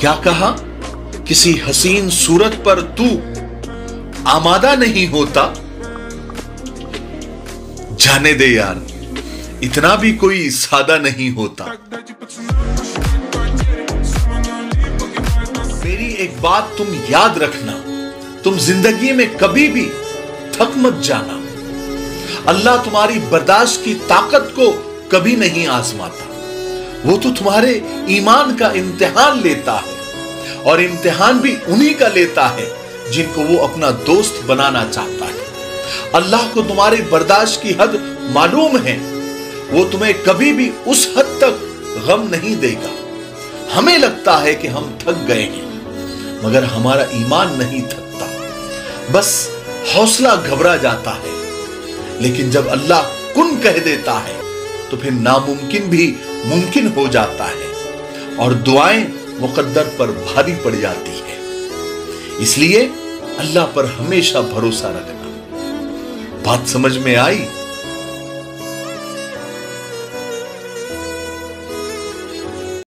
क्या कहा? किसी हसीन सूरत पर तू आमादा नहीं होता? जाने दे यार, इतना भी कोई सादा नहीं होता। मेरी एक बात तुम याद रखना, तुम ज़िंदगी में कभी भी थक मत जाना। अल्लाह तुम्हारी बर्दाश्त की ताकत को कभी नहीं आजमाता। वो तो तुम्हारे ईमान का इम्तिहान लेता है और इम्तिहान भी उन्हीं का लेता है जिनको वो अपना दोस्त बनाना चाहता है। अल्लाह को तुम्हारी बर्दाश्त की हद मालूम है। वो तुम्हें कभी भी उस हद तक गम नहीं देगा। हमें लगता है कि हम थक गए हैं, मगर हमारा ईमान नहीं थकता। बस हौसला घबरा जाता है, लेकिन जब अल्लाह कुन कह देता है तो फिर नामुमकिन भी मुमकिन हो जाता है और दुआएँ मुकद्दर पर भारी पड़ जाती है। इसलिए अल्लाह पर हमेशा भरोसा रखना। बात समझ में आई?